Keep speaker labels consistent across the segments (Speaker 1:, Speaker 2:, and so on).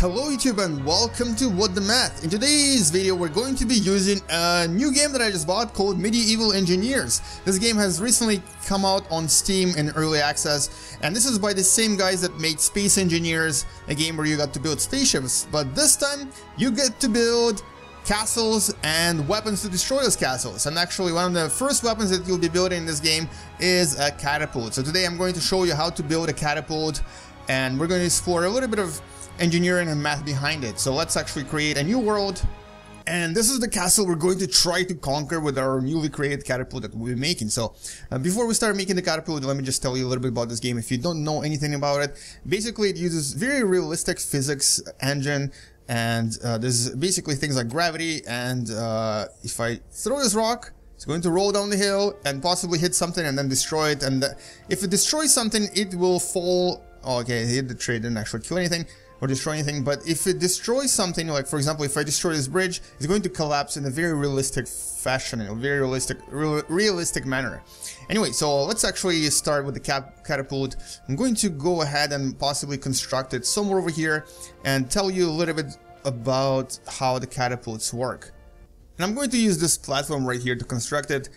Speaker 1: Hello YouTube and welcome to What Da Math. In today's video we're going to be using a new game that I just bought called Medieval Engineers. This game has recently come out on Steam in early access and this is by the same guys that made Space Engineers, a game where you got to build spaceships, but this time you get to build castles and weapons to destroy those castles. And actually one of the first weapons that you'll be building in this game is a catapult. So today I'm going to show you how to build a catapult and we're going to explore a little bit of engineering and math behind it. So let's actually create a new world. And this is the castle we're going to try to conquer with our newly created catapult that we'll be making. So uh, before we start making the catapult, let me just tell you a little bit about this game. If you don't know anything about it, basically it uses very realistic physics engine and uh, there's basically things like gravity and uh, if I throw this rock, it's going to roll down the hill and possibly hit something and then destroy it. And if it destroys something, it will fall. Oh, okay, it hit the tree, didn't actually kill anything or destroy anything, but if it destroys something, like for example, if I destroy this bridge, it's going to collapse in a very realistic fashion, in a very realistic, real, realistic manner. Anyway, so let's actually start with the cap catapult. I'm going to go ahead and possibly construct it somewhere over here and tell you a little bit about how the catapults work. And I'm going to use this platform right here to construct it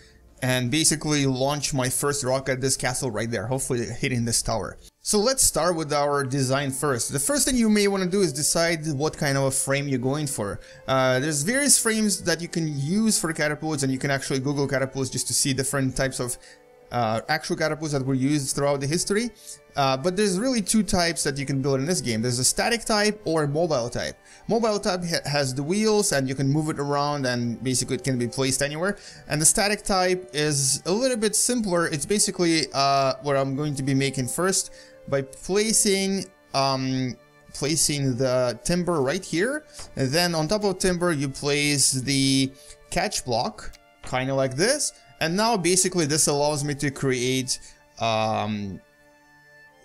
Speaker 1: and basically launch my first rocket at this castle right there, hopefully hitting this tower. So let's start with our design first. The first thing you may want to do is decide what kind of a frame you're going for. Uh, there's various frames that you can use for catapults and you can actually Google catapults just to see different types of uh, actual catapults that were used throughout the history. Uh, but there's really two types that you can build in this game. There's a static type or a mobile type. Mobile type ha has the wheels and you can move it around and basically it can be placed anywhere. And the static type is a little bit simpler. It's basically uh, what I'm going to be making first by placing um, placing the timber right here. And then on top of timber you place the catch block, kind of like this. And now basically this allows me to create um,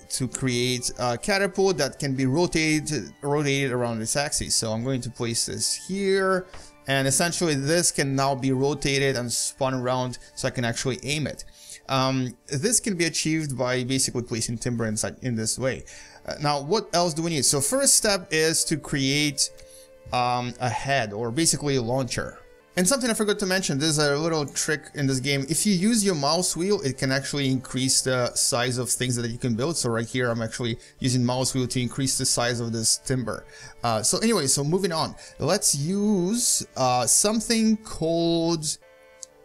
Speaker 1: to create a catapult that can be rotated rotated around this axis. So I'm going to place this here and essentially this can now be rotated and spun around so I can actually aim it. Um, this can be achieved by basically placing timber inside in this way. Uh, now what else do we need? So first step is to create um, a head or basically a launcher. And something I forgot to mention, there's a little trick in this game. If you use your mouse wheel, it can actually increase the size of things that you can build. So right here, I'm actually using mouse wheel to increase the size of this timber. Uh, so anyway, so moving on, let's use uh, something called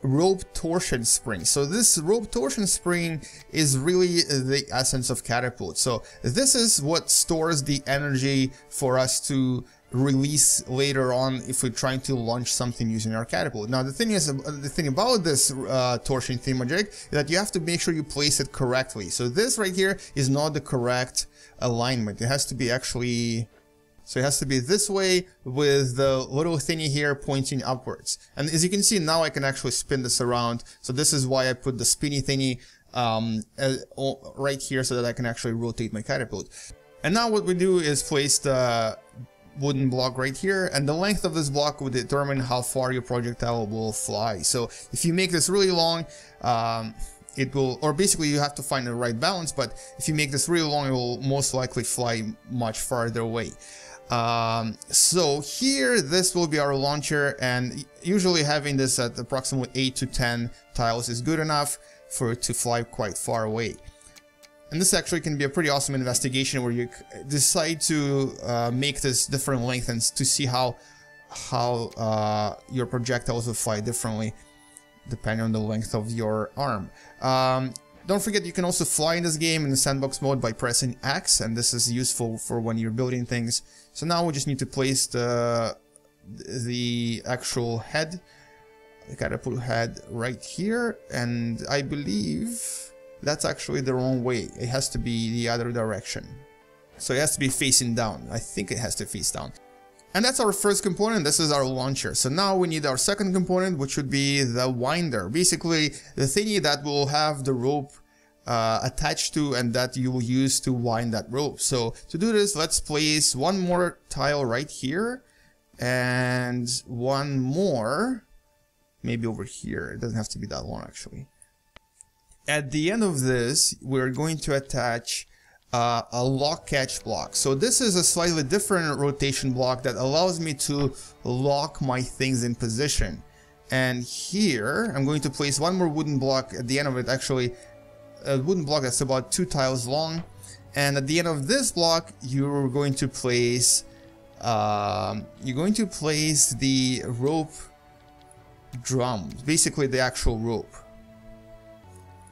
Speaker 1: rope torsion spring. So this rope torsion spring is really the essence of catapult. So this is what stores the energy for us to release later on if we're trying to launch something using our catapult. Now the thing is, the thing about this uh, torsion thingamajig is that you have to make sure you place it correctly. So this right here is not the correct alignment. It has to be actually, so it has to be this way with the little thingy here pointing upwards. And as you can see now I can actually spin this around. So this is why I put the spinny thingy um, uh, right here so that I can actually rotate my catapult. And now what we do is place the wooden block right here and the length of this block will determine how far your projectile will fly so if you make this really long um, it will or basically you have to find the right balance but if you make this really long it will most likely fly much farther away um, so here this will be our launcher and usually having this at approximately 8 to 10 tiles is good enough for it to fly quite far away and this actually can be a pretty awesome investigation where you decide to uh, make this different length and to see how how uh, your projectiles will fly differently depending on the length of your arm. Um, don't forget you can also fly in this game in the sandbox mode by pressing X and this is useful for when you're building things. So now we just need to place the the actual head, the catapult head right here and I believe that's actually the wrong way. It has to be the other direction. So it has to be facing down. I think it has to face down. And that's our first component, this is our launcher. So now we need our second component, which would be the winder. Basically, the thingy that will have the rope uh, attached to and that you will use to wind that rope. So to do this, let's place one more tile right here and one more maybe over here. It doesn't have to be that long actually at the end of this, we're going to attach uh, a lock catch block. So this is a slightly different rotation block that allows me to lock my things in position. And here I'm going to place one more wooden block at the end of it, actually a wooden block that's about two tiles long. And at the end of this block, you're going to place um, you're going to place the rope drum, basically the actual rope.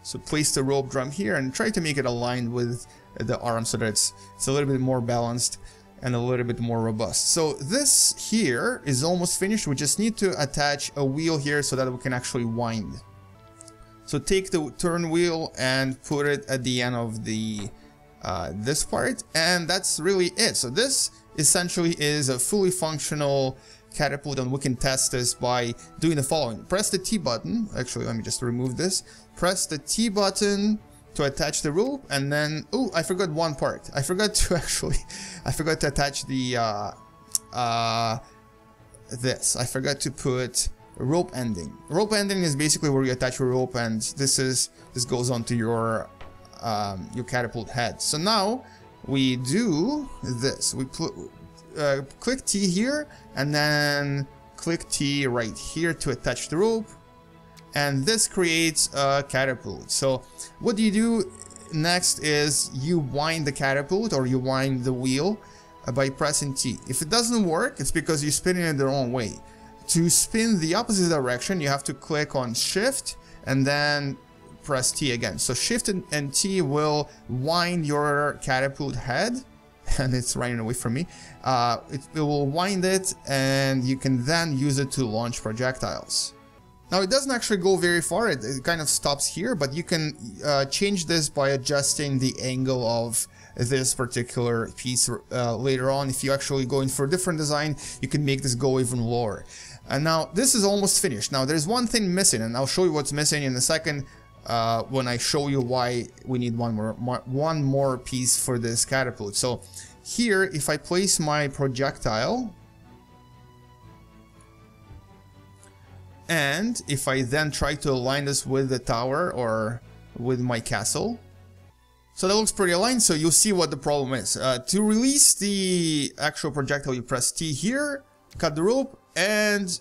Speaker 1: So place the rope drum here and try to make it aligned with the arm so that it's, it's a little bit more balanced and a little bit more robust. So this here is almost finished. We just need to attach a wheel here so that we can actually wind. So take the turn wheel and put it at the end of the uh, this part and that's really it. So this essentially is a fully functional catapult and we can test this by doing the following. Press the T button, actually let me just remove this. Press the T button to attach the rope and then, oh, I forgot one part. I forgot to actually, I forgot to attach the, uh, uh, this. I forgot to put rope ending. Rope ending is basically where you attach a rope and this is, this goes onto your, um, your catapult head. So now we do this. We uh, click T here and then click T right here to attach the rope and this creates a catapult. So what do you do next is you wind the catapult or you wind the wheel by pressing T. If it doesn't work, it's because you're spinning it the wrong way. To spin the opposite direction, you have to click on Shift and then press T again. So Shift and, and T will wind your catapult head and it's running away from me. Uh, it, it will wind it and you can then use it to launch projectiles. Now it doesn't actually go very far, it, it kind of stops here, but you can uh, change this by adjusting the angle of this particular piece uh, later on. If you actually go in for a different design, you can make this go even lower. And now this is almost finished. Now there's one thing missing and I'll show you what's missing in a second uh, when I show you why we need one more, one more piece for this catapult. So here, if I place my projectile And if I then try to align this with the tower or with my castle, so that looks pretty aligned, so you'll see what the problem is. Uh, to release the actual projectile, you press T here, cut the rope, and...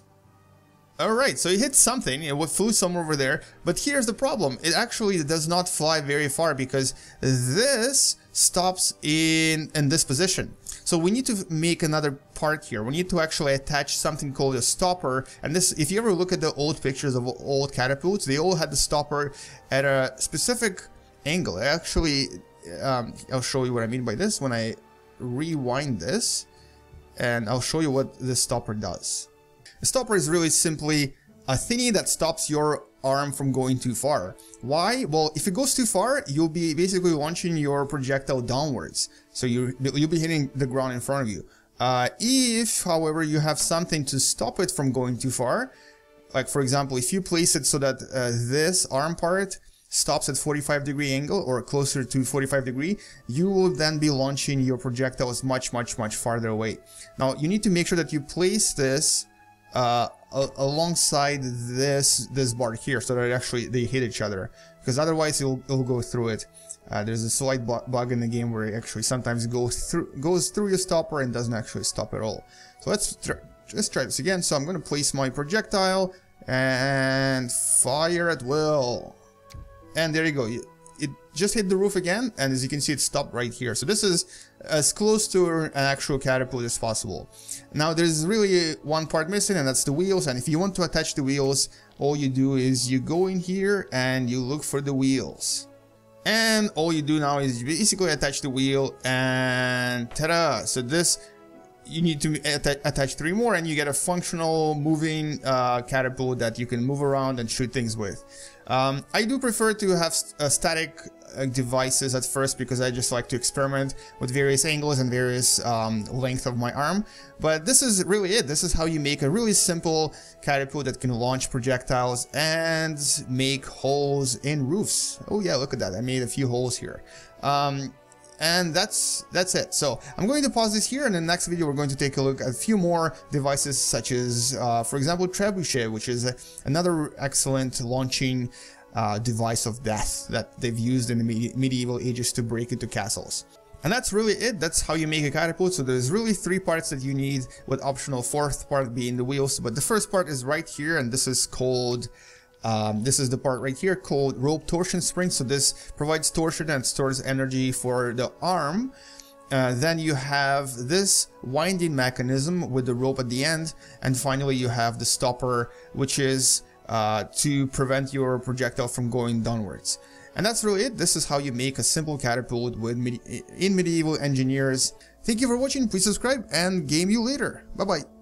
Speaker 1: Alright, so it hit something, it flew somewhere over there, but here's the problem. It actually does not fly very far because this stops in, in this position. So we need to make another part here. We need to actually attach something called a stopper. And this, if you ever look at the old pictures of old catapults, they all had the stopper at a specific angle. Actually, um, I'll show you what I mean by this when I rewind this and I'll show you what this stopper does. A stopper is really simply a thingy that stops your arm from going too far. Why? Well, if it goes too far, you'll be basically launching your projectile downwards. So you, you'll be hitting the ground in front of you. Uh, if, however, you have something to stop it from going too far, like for example, if you place it so that uh, this arm part stops at 45 degree angle or closer to 45 degree, you will then be launching your projectiles much, much, much farther away. Now, you need to make sure that you place this uh, alongside this this bar here so that actually they hit each other because otherwise it'll, it'll go through it. Uh, there's a slight bug in the game where it actually sometimes goes through goes through your stopper and doesn't actually stop at all. So let's try, let's try this again. So I'm gonna place my projectile and fire at will and there you go. It just hit the roof again and as you can see it stopped right here. So this is as close to an actual catapult as possible. Now there's really one part missing and that's the wheels. And if you want to attach the wheels all you do is you go in here and you look for the wheels. And all you do now is basically attach the wheel and ta-da! So this you need to attach three more and you get a functional moving uh, catapult that you can move around and shoot things with. Um, I do prefer to have uh, static uh, devices at first because I just like to experiment with various angles and various um, length of my arm. But this is really it. This is how you make a really simple catapult that can launch projectiles and make holes in roofs. Oh yeah, look at that. I made a few holes here. Um, and that's that's it so i'm going to pause this here and in the next video we're going to take a look at a few more devices such as uh, for example trebuchet which is another excellent launching uh, device of death that they've used in the medieval ages to break into castles And that's really it. That's how you make a catapult. So there's really three parts that you need with optional fourth part being the wheels. But the first part is right here and this is called um, this is the part right here called rope torsion spring. So this provides torsion and stores energy for the arm. Uh, then you have this winding mechanism with the rope at the end. And finally you have the stopper, which is uh, to prevent your projectile from going downwards. And that's really it. This is how you make a simple catapult with in Medieval Engineers. Thank you for watching. Please subscribe and game you later. Bye bye.